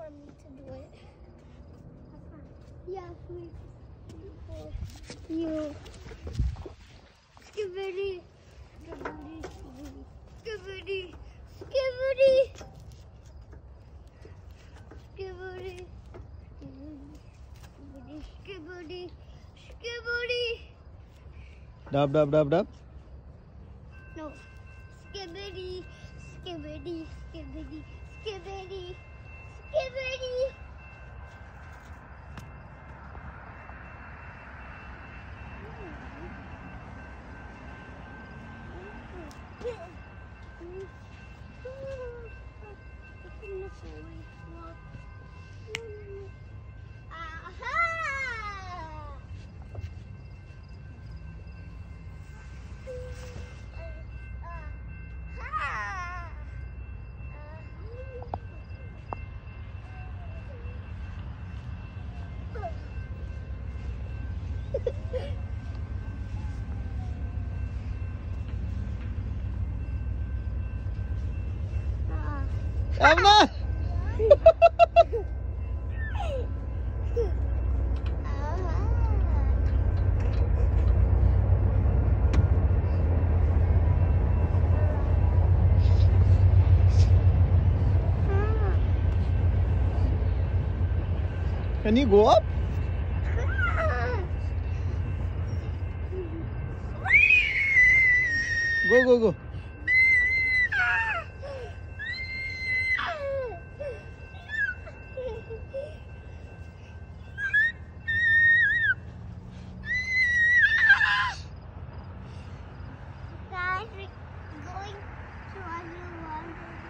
for me to do it. Yeah, please. You. Skibbity. Skibbity. Skibbity. Skibbity. Skibbity. Skibbity. Skibbity. Dub, dub, dub, dub. No. Skibbity. Skibbity. Skibbity. Skibbity. Yeah. Ah. Emma! Can you go up? Go, go, go. Guys, we're going to a new one.